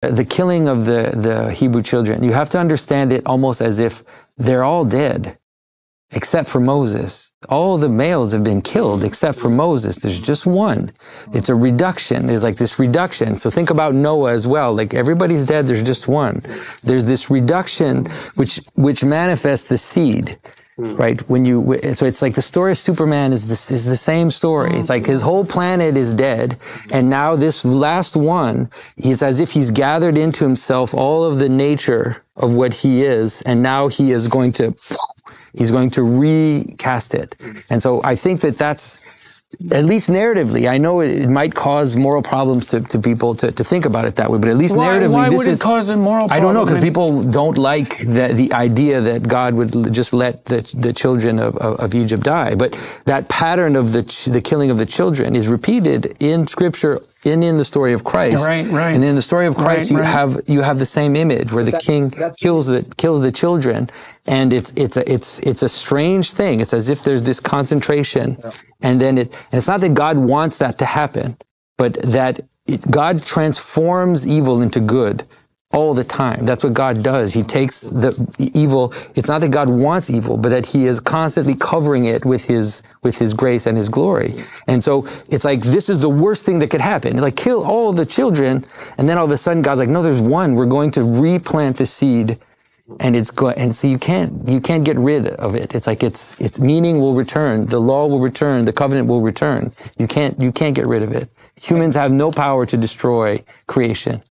the killing of the, the Hebrew children, you have to understand it almost as if they're all dead except for Moses. All the males have been killed mm-hmm. except for Moses. There's just one. It's a reduction. There's like this reduction. So think about Noah as well. Like everybody's dead. There's just one. There's this reduction which, which manifests the seed. Hmm. Right when you so it's like the story of Superman is this is the same story. Oh, it's like his whole planet is dead, and now this last one, he's as if he's gathered into himself all of the nature of what he is, and now he is going to He's going to recast it. Hmm. And so I think that that's, at least narratively, I know it, might cause moral problems to, to people to, to think about it that way, but at least why, narratively, why this would is. it cause a moral problem? I don't know because people don't like the, the idea that God would just let the, the children of, of, of Egypt die. But that pattern of the the killing of the children is repeated in Scripture in in the story of Christ. Right, right. And in the story of Christ, Right, you right. have you have the same image where the That- king kills the kills the children, and it's it's a it's it's a strange thing. It's as if there's this concentration, and then it and it's not that God wants that to happen, but that it, God transforms evil into good all the time. That's what God does. He takes the evil. It's not that God wants evil, but that He is constantly covering it with His with His grace and His glory. And so it's like this is the worst thing that could happen. Like kill all the children, and then all of a sudden God's like, no, there's one. We're going to replant the seed. And it's go- and so you can't you can't get rid of it. It's like it's its meaning will return, the law will return, the covenant will return. You can't you can't get rid of it. Humans have no power to destroy creation.